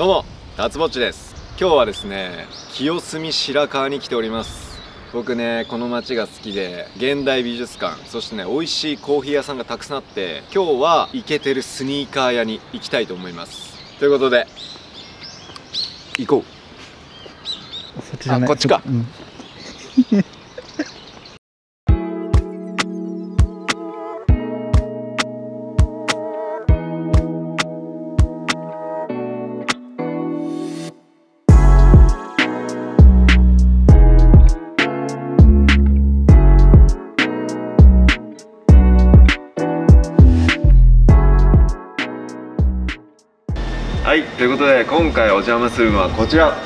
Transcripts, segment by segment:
どうも達ぼっちです。今日はですね清澄白河に来ております。僕ねこの街が好きで現代美術館そしてね美味しいコーヒー屋さんがたくさんあって今日はイケてるスニーカー屋に行きたいと思います。ということで行こう。あこっちか。うんはいということで今回お邪魔するのはこちら。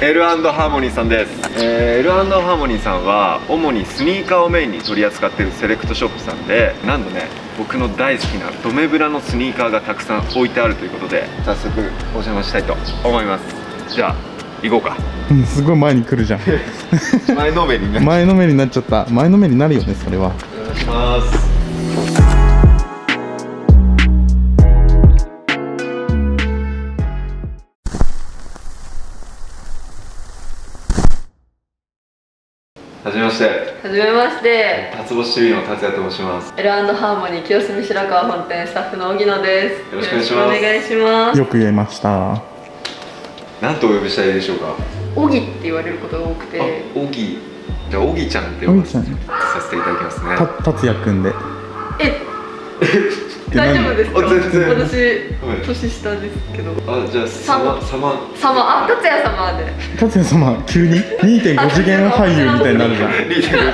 L& ハーモニーさんです、えー、L& ハーモニーさんは主にスニーカーをメインに取り扱っているセレクトショップさんでなんとね僕の大好きなドメブラのスニーカーがたくさん置いてあるということで早速お邪魔したいと思います。じゃあ行こうか。うんすごい前に来るじゃん。前のめりにね前のめりになっちゃった。前のめりになるよねそれは。お願いしますはじめまして。はじめまして。達星 TV の達也と申します。L& ハーモニー清澄白河本店スタッフの荻野です。よろしくお願いします。よろくお願いします。よく言えました。何とお呼びしたらいいでしょうか？荻って言われることが多くて。あオギじゃあオギちゃんって呼ばさせていただきますね。た達也くんで。ええ大丈夫ですか？あ全然。私、はい年下ですけど。あじゃあサマサマ様。あ達也様で。達也様急に？2.5次元俳優みたいになるじゃん。2.5時間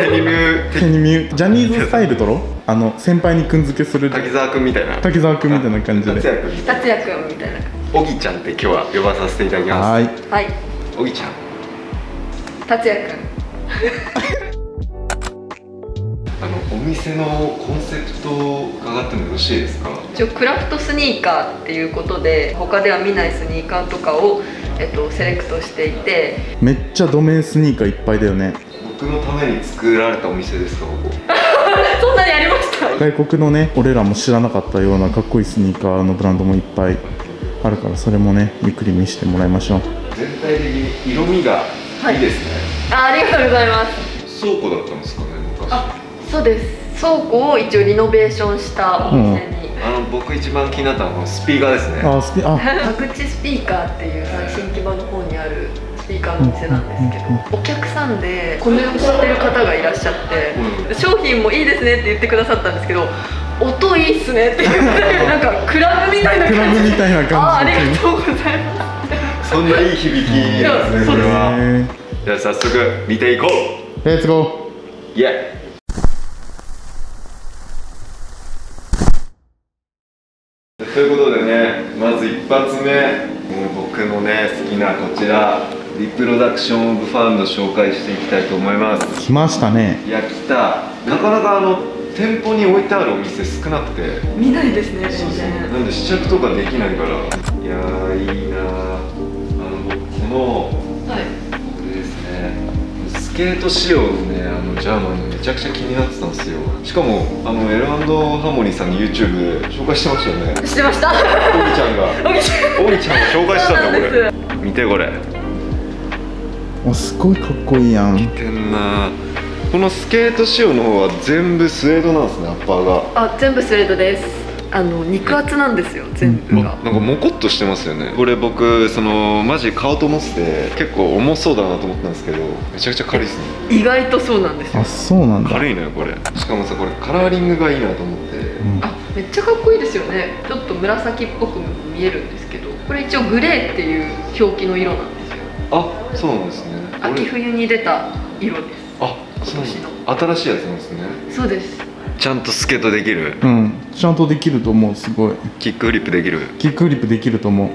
デニム手に見ジャニーズスタイル撮ろう？あの先輩にくん付けする滝沢くんみたいな。滝沢くんみたいな感じで。達也くん達也くんみたいなオギちゃんって今日は呼ばさせていただきまはーい。はい。すオギちゃん。達也くんあのお店のコンセプトを伺ってもよろしいですか？一応クラフトスニーカーっていうことで他では見ないスニーカーとかを、えっと、セレクトしていて。めっちゃドメンスニーカーいっぱいだよね。僕のために作られたお店ですか？ここ。そんなにありました？外国のね俺らも知らなかったようなかっこいいスニーカーのブランドもいっぱいあるからそれもねゆっくり見せてもらいましょう。全体的に色味がいいですね、あありがとうございます。倉庫だったんですかね昔そうです。倉庫を一応リノベーションしたお店に、の僕一番気になったのはこのスピーカーですね。あスピあ。宅地スピーカーっていう新木場の方にあるスピーカーのお店なんですけどお客さんでこの世を知ってる方がいらっしゃってうん。商品もいいですねって言ってくださったんですけど音いいっすねって言ってなんかクラブみたいなクラブ感じみたいな感じ。あーありがとうございます。そんないい響きですねこれは。へじゃあ早速見ていこーレッツゴう。イエイいうことでねまず一発目。もう僕のね好きなこちらリプロダクション・オブ・ファンド紹介していきたいと思います。ー来ましたね。いや来た。なかなかあの店舗に置いてあるお店少なくて。見ないですね全然。なんで試着とかできないから。いやーいいなー。あの僕このはい。これですね。スケート仕様のねあのジャーマンめちゃくちゃ気になっですよ。しかもあのエルハーモニーさんの YouTube で紹介してましたよね。知ってました。オギちゃんが。おぎちゃん。オギちゃんが紹介したんだこれ。見てこれ。おすごいかっこいいやん。てんな。このスケート仕様の方は全部スウェードなんですねアッパーが。あ全部スウェードですあの肉厚なんですよ全部が、なんかモコっとしてますよね。これ僕そのマジ買おうと思ってて結構重そうだなと思ったんですけどめちゃくちゃ軽いですね。意外とそうなんですよ。あそうなんだ。軽いのよこれ。しかもさこれカラーリングがいいなと思って、うん。あめっちゃかっこいいですよね。ちょっと紫っぽく見えるんですけどこれ一応グレーっていう表記の色なんですよ。あそうなんですね。秋冬に出た色です。あそうなん今新しいやつなんですね。そうですちゃんとスケートできる？うん。ちゃんとできると思うすごい。キックフリップできる？キックフリップできると思う。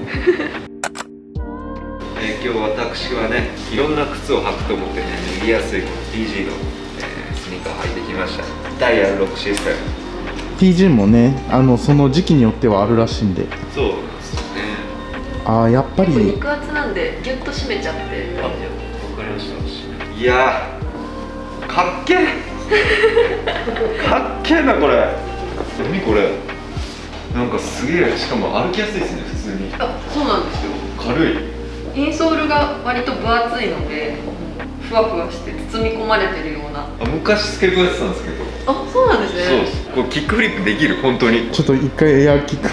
えー今日私はねいろんな靴を履くと思ってね脱ぎやすいこの TG の、えースニーカー履いてきました。ダイヤルロックシステム。TG もねあのその時期によってはあるらしいんで。そうなんですよね。あーやっぱり。これ肉厚なんでギュッと締めちゃって。大丈わかりました。いやーかっけえかっけえなこれ。何これ。なんかすげえしかも歩きやすいですね普通に。あそうなんですよ。軽い。インソールが割と分厚いのでふわふわして包み込まれてるような。あ昔スケートやってたんですけど。あそうなんですね。そうです。これキックフリップできる本当に。ちょっと一回エアキック。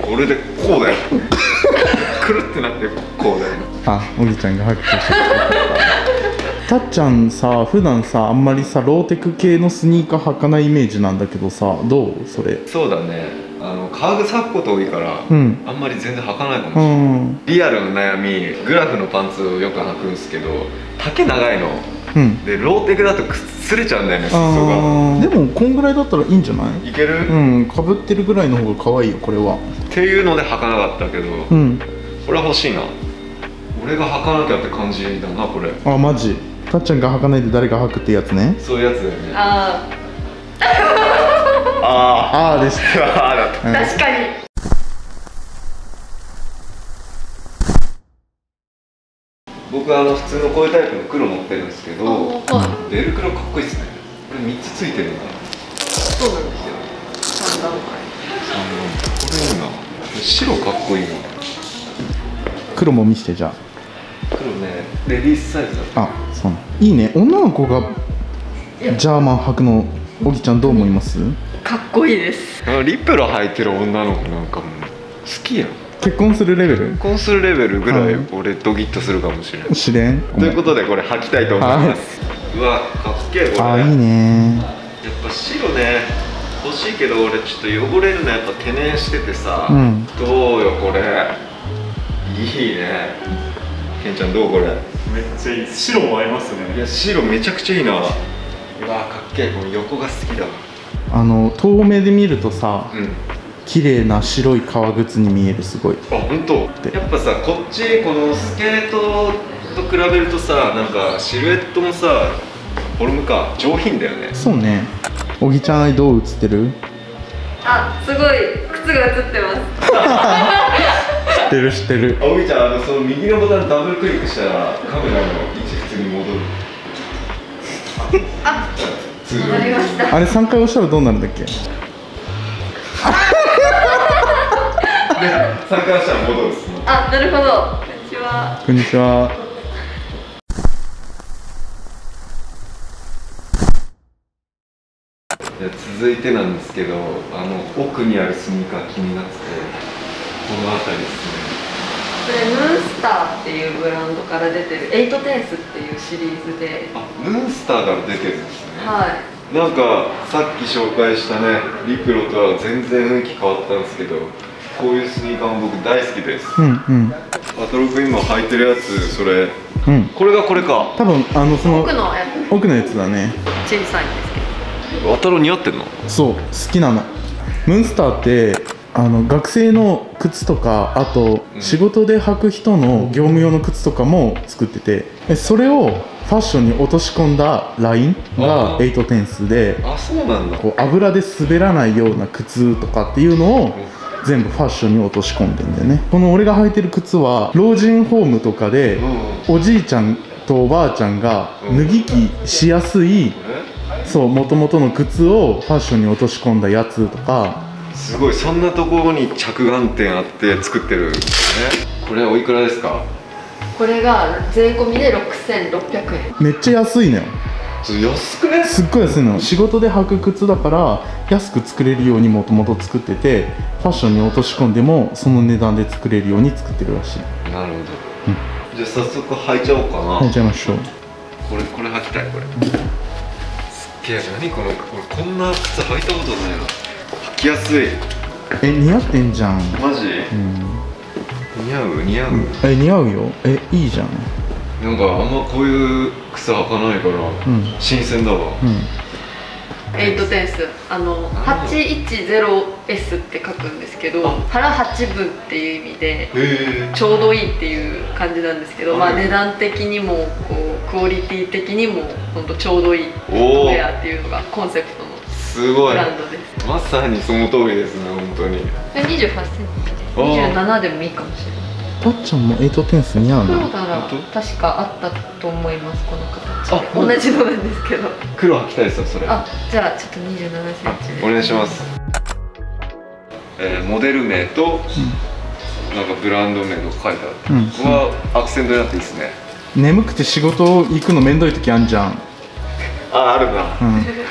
これでこうだよ。くるってなってこうだよ。あおぎちゃんが拍手してたたっちゃんさ普段さあんまりさローテク系のスニーカー履かないイメージなんだけどさどう？それ。そうだね。あの革靴履くこと多いから、うん。あんまり全然履かないかもしうれない、んリアルの悩みグラフのパンツをよく履くんですけど丈長いの。うん。でローテクだとくっすれちゃうんだよね裾が。でもこんぐらいだったらいいんじゃない？いける、っうん。かぶってるぐらいの方が可愛いよこれは。ていうので履かなかったけど、うん。これは欲しいな。俺が履かなきゃって感じだなこれ。あマジ？たっちゃんが履かないで誰が履くってやつね。そういうやつだよね。あ あああでしたあああだ確かに。僕はあの普通のこういうタイプの黒持ってるんですけどはい。ベルクロかっこいいっすね。これ3つついてるんだそうなんですよ3段階。これいいな。白かっこいいな。黒も見してじゃ黒ねレディースサイズだああそういいね。女の子がジャーマン履くのおぎちゃんどう思います？かっこいいです。あのリペロ履いてる女の子なんかもう好きやん。結婚するレベル？結婚するレベルぐらいはい俺ドギッとするかもしれない、試練ということでこれ履きたいと思います、うわかっけえこれ。ああいいね。やっぱ白ね欲しいけど俺ちょっと汚れるのやっぱ懸念しててさ、うん。どうよこれ。いいねケンちゃんどうこれ？めっちゃいい。白も合いますいねや白めちゃくちゃいいな。うわかっけえ。この横が好きだわ。あの遠目で見るとさうん。綺麗な白い革靴に見えるすごい。あ本当？やっぱさこっちこのスケートと比べるとさなんかシルエットもさフォルムか。上品だよね。そうね。おぎちゃんどう映ってる？あすごい。靴が映ってます。知 ってる知ってる。あおみちゃんあのその右のボタンダブルクリックしたらカメラの位置普通に戻る。あ通常戻りました。あれ3回押したらどうなるんだっけ？参加したら戻るっす。ねあなるほど。こんにちは。こんにちは。いや続いてなんですけどあの奥にあるスニーカー気になってて。この辺りですね。これムーンスターっていうブランドから出てるエイトテンスっていうシリーズで。あムーンスターから出てるんですね。はい。なんかさっき紹介したねリプロとは全然雰囲気変わったんですけどこういうスニーカーも僕大好きです。うんうん。アトロク今履いてるやつそれ。うん。これがこれか。多分あのその奥のや奥のやつだね。つ小さいんですけど。アトロ似合ってんの？そう好きなの。ムーンスターってあの学生の靴とかあとうん。仕事で履く人の業務用の靴とかも作っててでそれをファッションに落とし込んだラインがあ。ー8テンスであそうなんだ。こう油で滑らないような靴とかっていうのを全部ファッションに落とし込んでんだよね。この俺が履いてる靴は老人ホームとかでうん。おじいちゃんとおばあちゃんがうん。脱ぎ着しやすいこそう元々の靴をファッションに落とし込んだやつとかれすごい。そんなところに着眼点あって作ってるんですね。これおいくらですか？これが税込みで6600円。めっちゃ安いのよちょっと安くね？すっごい安いの。仕事で履く靴だから安く作れるようにもともと作っててファッションに落とし込んでもその値段で作れるように作ってるらしい。なるほど、じゃあ早速履いちゃおうかな、履いちゃいましょう。これこれ履きたいこれ。すっげえ。何この俺こんな靴履いたことないな履きやすい。え似合ってんじゃん。マジ、うん。似合う？似合う、え似合うよ。えいいじゃん。なんかあんまこういう靴履かないから、うん。新鮮だわ、うん。エイトテンス。あの 810S って書くんですけどあ。腹8分っていう意味でちょうどいいっていう感じなんですけど、まあ、はい値段的にもこうクオリティ的にも本当ちょうどいいウェアっていうのがコンセプトのすごい。ブランドで。すまさにその通りですね本当に。で28センチ。でおー27でもいいかもしれない。たっちゃんも8テンス似合うの？黒なら本確かあったと思いますこの形あで同じのなんですけど。黒履きたいですよそれ。あじゃあちょっと27センチでお願いします。えーモデル名と、なんかブランド名とか書いてある、うん。ここはアクセントになっていいですね。眠くて仕事行くのめんどい時あんじゃんああるな、う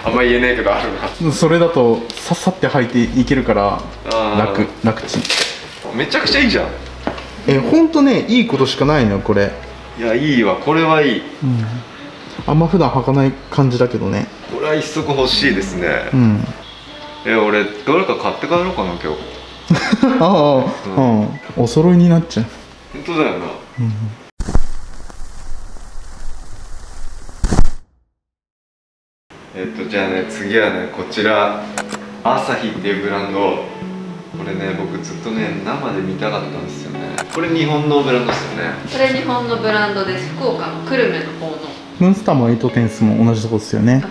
あんま言えねえけどあるな。それだとさっさって履いていけるから楽楽ち。んめちゃくちゃいいじゃん。えほんとねいいことしかないのよこれ。いやいいわ。これはいい。うん。あんま普段履かない感じだけどね。これは一足欲しいですね、うん。え俺どれか買って帰ろうかな今日。ああうん、お揃いになっちゃう。本当だよな、えっとじゃあね次はねこちらアサヒっていうブランドこれね僕ずっとね生で見たかったんですよね。これ日本のブランドですよね。これ日本のブランドです。福岡の久留米の方の。ムーンスターもエイトテンスも同じとこですよね。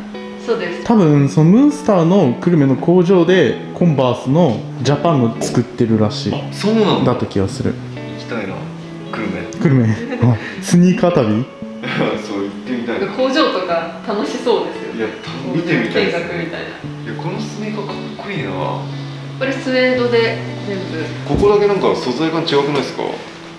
そうです。多分そのムーンスターの久留米の工場でコンバースのジャパンの作ってるらしい。あそうなんだ。だった気がする。行きたいな。久留米。久留米。あスニーカー旅？そうみたいな。工場とか楽しそうですよいやた見てみたいですね。見学みたいな。いやこのスニーカーかっこいいな。これスウェードで全部。ここだけなんか素材感違くないですか？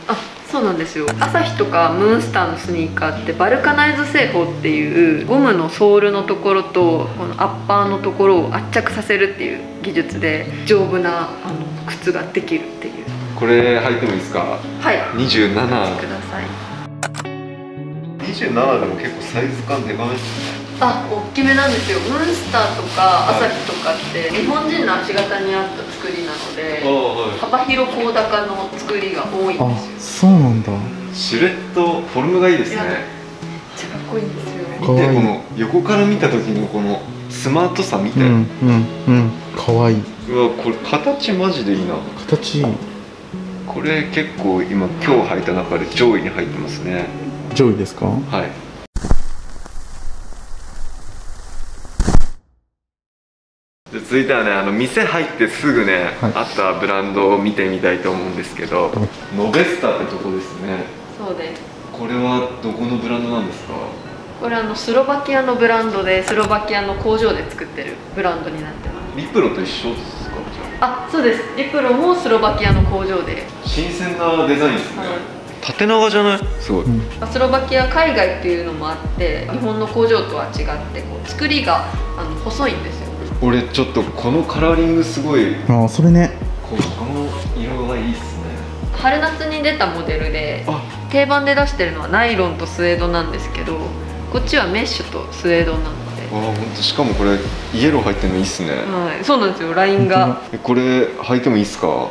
あそうなんですよ。アサヒとかムーンスターのスニーカーってバルカナイズ製法っていうゴムのソールのところとこのアッパーのところを圧着させるっていう技術で丈夫なあの靴ができるっていう。これ履いてもいいですか？はい。27ください27でも結構サイズ感でかめですね。あ大きめなんですよ。ムーンスターとかアサヒとかって日本人の足型に合った作りなのでは幅広高高の作りが多いんあですよ。そうなんだ。いシルエットフォルムがいいですね。めっちゃかっこいいんですよ。かわいい。見てこの横から見た時のこのスマートさ見て、うんうんうん。かわいい。うわこれ形マジでいいな。形いい。これ結構今今日履いた中で上位に入ってますね上位ですか？はい。で続いてはねあの店入ってすぐね、はい。あったブランドを見てみたいと思うんですけど、ノベスタってとこですね。そうです。これはどこのブランドなんですか？これあのスロバキアのブランドでスロバキアの工場で作ってるブランドになってます。リプロと一緒ですかあ？そうです。リプロもスロバキアの工場で、あ新鮮なデザインですね、はい縦長じゃない？すごい、うん。まあスロバキア海外っていうのもあって日本の工場とは違ってこう作りがあの細いんですよ。俺ちょっとこのカラーリングすごい。あそれね。ここの色がいいっすね。春夏に出たモデルであ。定番で出してるのはナイロンとスウェードなんですけどこっちはメッシュとスウェードなので、あ本当しかもこれイエロー入ってるのいいっすね、はい、そうなんですよラインが。えこれ履いてもいいっすか？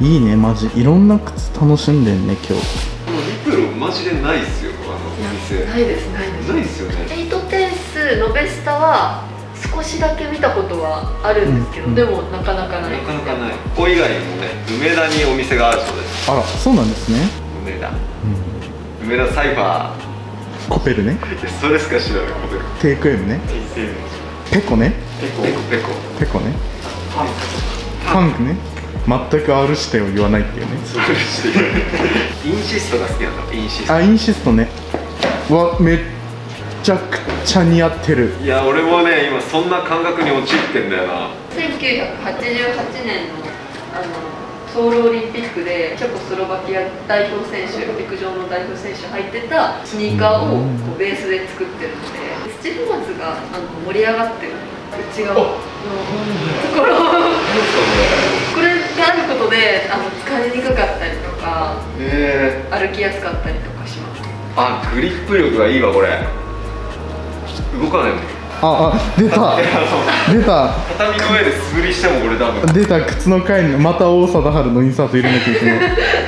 いいねマジ。いろんな靴楽しんでんね今日。もうリプロマジでないっすよあのお店。ないですないです。ないっすよね。エイトテンスノベスタは少しだけ見たことはあるんですけど、うん。でもなかなかないなかなかない。ここ以外にもね梅田にお店があるそうです。あらそうなんですね、梅田。うん、梅田サイファコペルね。ーいやそれしか知らない。これテイクエムね。ペコねペコペコ。ペコ。ペコね。パンパンクね全く R 視点を言わないっていうね。インシストが好きなんだ。インシスト。あインシストね。わめっちゃくちゃ似合ってる。いや俺もね今そんな感覚に陥ってんだよな。1988年のあのソウルオリンピックでチェコスロバキア代表選手陸上の代表選手履いてたスニーカーをこうベースで作ってるのでスチールマツがあの盛り上がってる内側のところ。これがあることであの疲れにくかったりとかへえ。歩きやすかったりとかします。あグリップ力がいいわこれ。動かないもん。ああ出た。出た。畳の上で素振りしても俺多分。出た靴の回にまた王貞治のインサート入れなきゃいけない。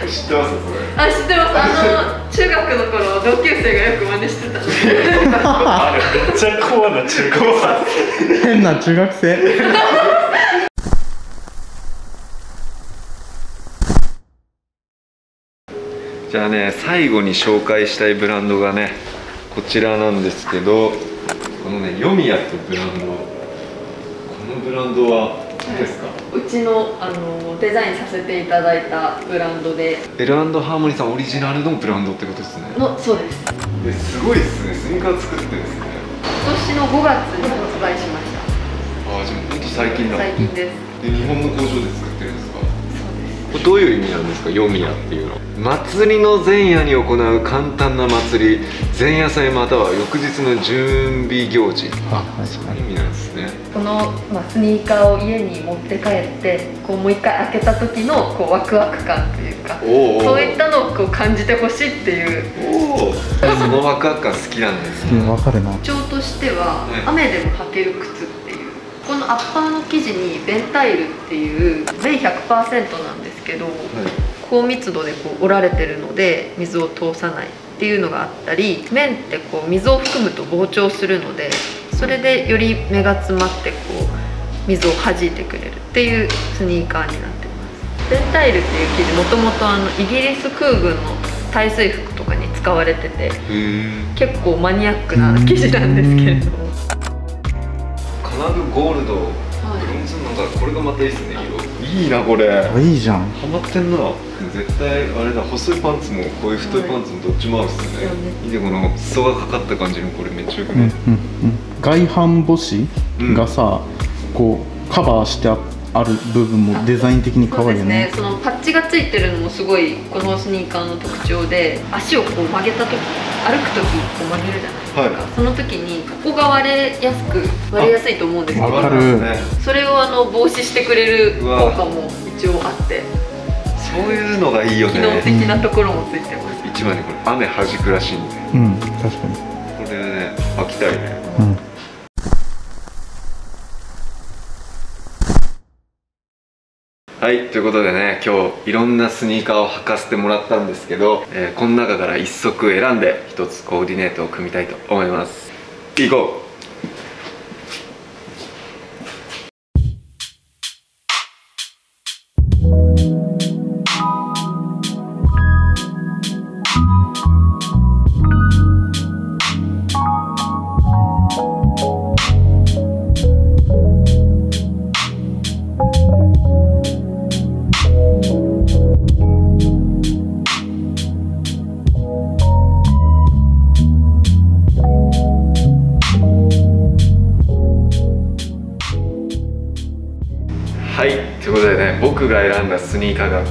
知ってますそれ。あ知ってます。あの中学の頃同級生がよく真似してた。めっちゃコアな中高変な中学生じゃあね最後に紹介したいブランドがねこちらなんですけどこのねヨミヤってブランド。このブランドは何ですか、うちのあのデザインさせていただいたブランドで。L& ハーモニーさんオリジナルのブランドってことですね。のそうです。ですごいですね。スニーカー作ってるんですね。今年の5月に発売しました。ああじゃあほんと最近だ。最近です。で日本の工場で作ってるんですか？どういう意味なんですかヨミヤっていうの祭りの前夜に行う簡単な祭り前夜祭または翌日の準備行事。あそういう意味なんですね。この、まあ、スニーカーを家に持って帰ってこうもう一回開けた時のこうワクワク感というかおー。そういったのをこう感じてほしいっていう。おおそのワクワク感好きなんですうんわかるな。特徴としては、はい雨でも履ける靴っていう。このアッパーの生地にベンタイルっていう綿100%なんですけど、高密度でこう折られてるので水を通さないっていうのがあったり綿ってこう水を含むと膨張するのでそれでより目が詰まってこう水を弾いてくれるっていうスニーカーになってます。ベンタイルっていう生地もともとあのイギリス空軍の耐水服とかに使われてて結構マニアックな生地なんですけれど。も、金具ゴールドブロンズなんかこれがまたいいですね。色いいなこれ。あいいじゃん。ハマってんな。絶対あれだ細いパンツもこういう太いパンツもどっちも合うっすよね、はい見てこの裾がかかった感じのこれめっちゃよくね、うんうんうん。外反母趾がさ、こうカバーしてあある部分もデザイン的に可そう愛いよねですね。そのパッチがついてるのもすごいこのスニーカーの特徴で足をこう曲げた時歩く時こう曲げるじゃないですか、はい。その時にここが割れやすく割れやすいと思うんですけどわかる。ねそれをあの防止してくれる効果も一応あってそういうのがいいよ機能的ねなところもついてます。一番にこれ雨弾くらしいんで。うん確かに。これね履きたいね。うんはいということでね今日いろんなスニーカーを履かせてもらったんですけど、えーこの中から1足選んで1つコーディネートを組みたいと思います。行こう。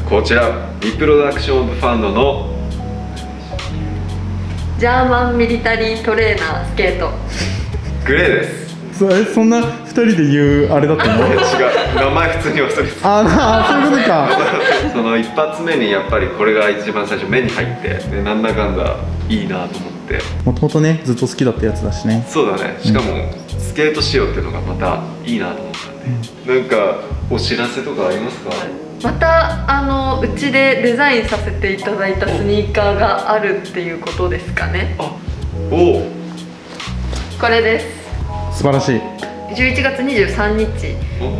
こちらリプロダクションオブファンドのジャーマンミリタリートレーナースケート。グレーです。そえそんな二人で言うあれだったの違う。名前普通に忘れてた。あなあそういうことか。その一発目にやっぱりこれが一番最初目に入ってでなんだかんだいいなと思って。もともとねずっと好きだったやつだしね。そうだね。しかもスケート仕様っていうのがまたいいなと思ったんで、なんかお知らせとかありますか、またあのうちでデザインさせていただいたスニーカーがあるっていうことですかね。あおおこれです。素晴らしい。11月23日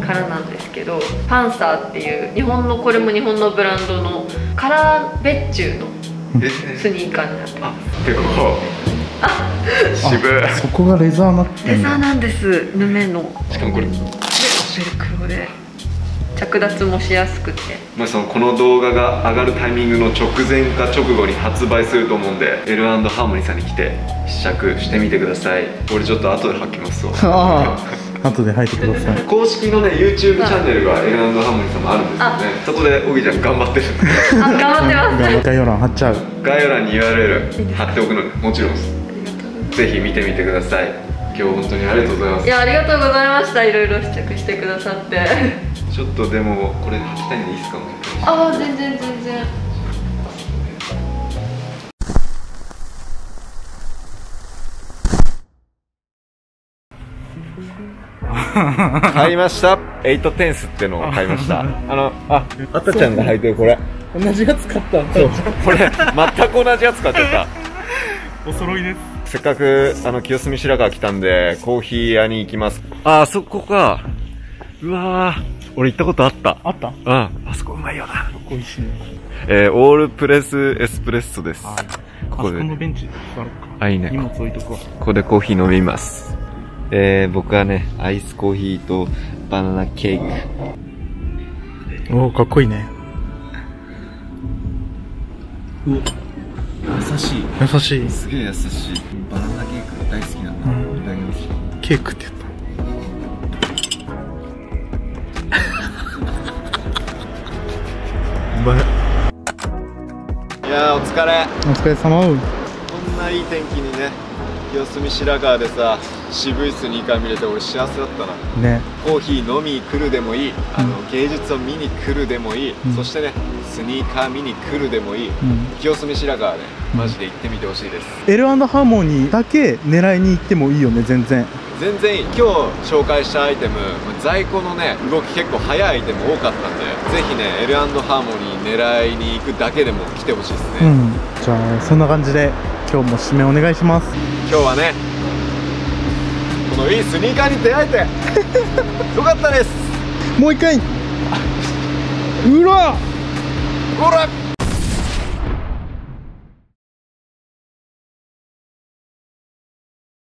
からなんですけどパンサーっていう日本のこれも日本のブランドのカラー別注のえスニーカーになってまあでこ渋い。そこがレザーなってすレんだザーなんです。ヌメの。しかもこれ。ベルクロで着脱もしやすくて。まあ、そのこの動画が上がるタイミングの直前か直後に発売すると思うんで L& ハーモニーさんに来て試着してみてください。俺ちょっと後で履きますわ。ああ後で履いてください。公式のね YouTube チャンネルが L& ハーモニーさんもあるんですよね。そこでオギちゃん頑張ってる。あ頑張ってます。概要欄貼っちゃう。概要欄に URL 貼っておくのでもちろんです。ぜひ見てみてください今日本当にありがとうございます。いやありがとうございました。いろいろ試着してくださって。ちょっとでもこれ履きたいんでいいですか？ああ全然全然。買いました。エイトテンスってのを買いました。あのああったちゃんが履いてるこれ。同じやつ買った。そう。これ全く同じやつ買っちゃった。お揃いですせっかくあの清澄白河来たんでコーヒー屋に行きます。ああそこか。うわー。俺行ったことあった。あった？うん。あそこうまいよな。美味しいね。えー、オールプレスエスプレッソです。はい。ここで。あそこのベンチで座ろうか。あいいね。荷物置いとくわ。ここでコーヒー飲みます。えー、僕はねアイスコーヒーとバナナケーキおおかっこいいね。う優しい。優しい。すげえ優しい。バナナケーク大好きなんだ、うん、いただきますケークって言った。うまいいやお疲れ。お疲れ様。こんないい天気にね。清澄白河でさ渋いスニーカー見れて俺幸せだったな。ね。コーヒー飲みに来るでもいい。あの、芸術を見に来るでもいい、うん。そしてねスニーカー見に来るでもいい、うん。清澄白河ねマジで行ってみてほしいです、L& ハーモニーだけ狙いに行ってもいいよね全然。全然いい。今日紹介したアイテム在庫のね動き結構早いアイテム多かったんでぜひね L& ハーモニー狙いに行くだけでも来てほしいですね、うん。じゃあそんな感じで今日も締めお願いします。今日はねこのいいスニーカーに出会えて よかったです。もう一回。うら。ほら